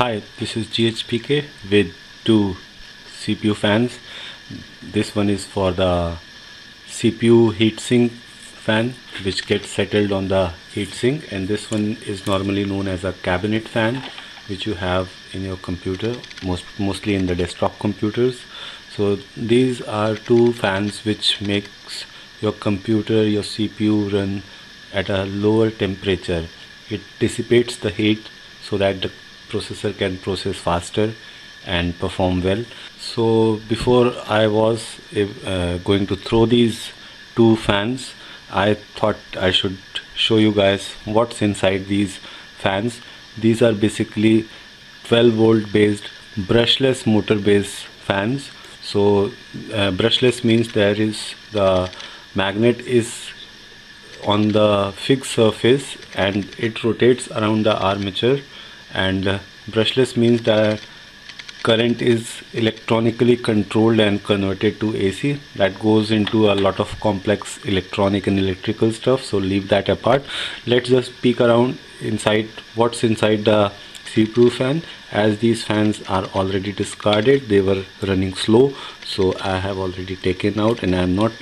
Hi, this is GHPK with two CPU fans. This one is for the CPU heatsink fan which gets settled on the heatsink and this one is normally known as a cabinet fan which you have in your computer most mostly in the desktop computers. So these are two fans which makes your computer your CPU run at a lower temperature. It dissipates the heat so that the processor can process faster and perform well. So before I was uh, going to throw these two fans I thought I should show you guys what's inside these fans. These are basically 12 volt based brushless motor based fans. So uh, brushless means there is the magnet is on the fixed surface and it rotates around the armature and uh, brushless means that current is electronically controlled and converted to AC that goes into a lot of complex electronic and electrical stuff so leave that apart. Let's just peek around inside what's inside the CPU fan. As these fans are already discarded they were running slow so I have already taken out and I'm not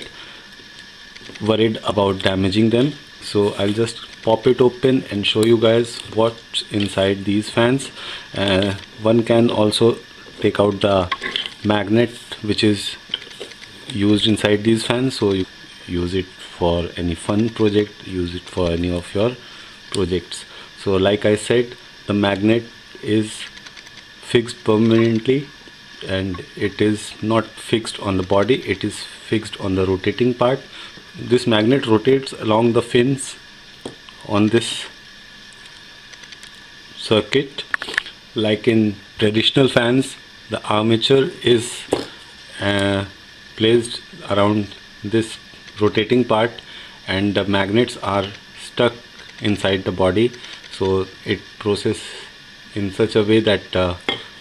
worried about damaging them. So I'll just pop it open and show you guys what's inside these fans. Uh, one can also take out the magnet which is used inside these fans. So you use it for any fun project use it for any of your projects. So like I said the magnet is fixed permanently and it is not fixed on the body it is fixed on the rotating part. This magnet rotates along the fins on this circuit. Like in traditional fans the armature is uh, placed around this rotating part and the magnets are stuck inside the body. So it processes in such a way that uh,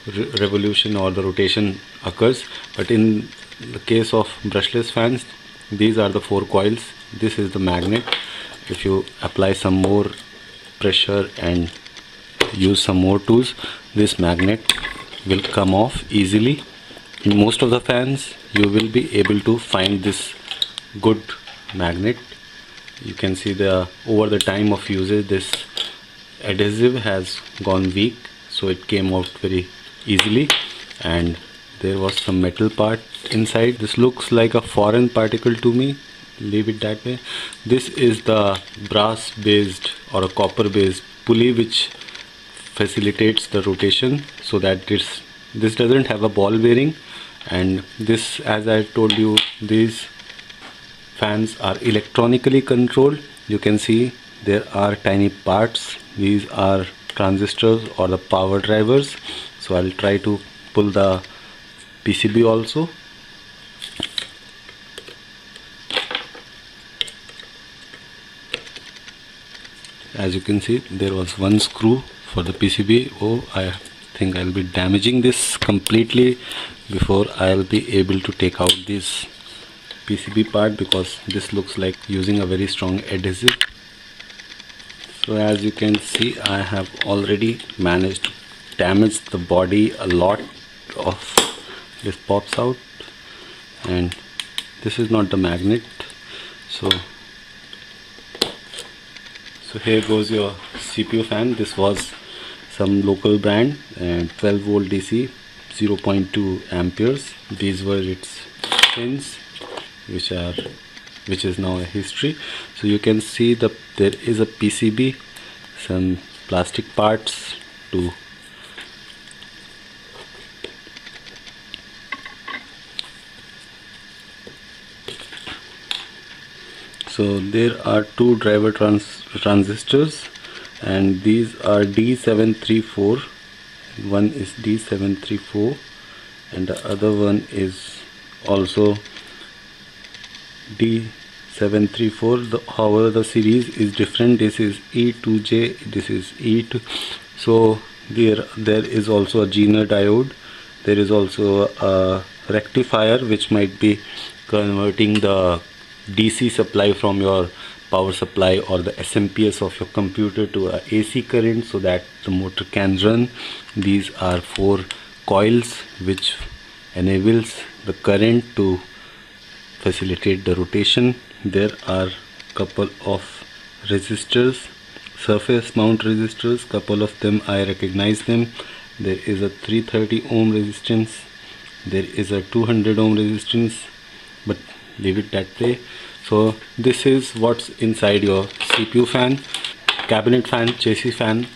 re revolution or the rotation occurs. But in the case of brushless fans these are the four coils. This is the magnet if you apply some more pressure and use some more tools this magnet will come off easily. In most of the fans you will be able to find this good magnet. You can see the over the time of usage this adhesive has gone weak so it came out very easily. And there was some metal part inside. This looks like a foreign particle to me leave it that way. This is the brass based or a copper based pulley which facilitates the rotation so that this this doesn't have a ball bearing. And this as I told you these fans are electronically controlled. You can see there are tiny parts. These are transistors or the power drivers. So I'll try to pull the PCB also as you can see there was one screw for the PCB oh I think I'll be damaging this completely before I'll be able to take out this PCB part because this looks like using a very strong adhesive. So as you can see I have already managed to damage the body a lot of this pops out. And this is not the magnet. So so here goes your CPU fan. This was some local brand and 12 volt DC 0.2 amperes. These were its pins which are which is now a history. So you can see the there is a PCB some plastic parts to so there are two driver trans transistors and these are D734 one is D734 and the other one is also D734 the, however the series is different. This is E2J this is E2 so there there is also a Zener diode there is also a rectifier which might be converting the DC supply from your power supply or the SMPS of your computer to a AC current so that the motor can run. These are four coils which enables the current to facilitate the rotation. There are couple of resistors surface mount resistors. Couple of them I recognize them. There is a 330 ohm resistance. There is a 200 ohm resistance. But leave it that way so this is what's inside your CPU fan cabinet fan chassis fan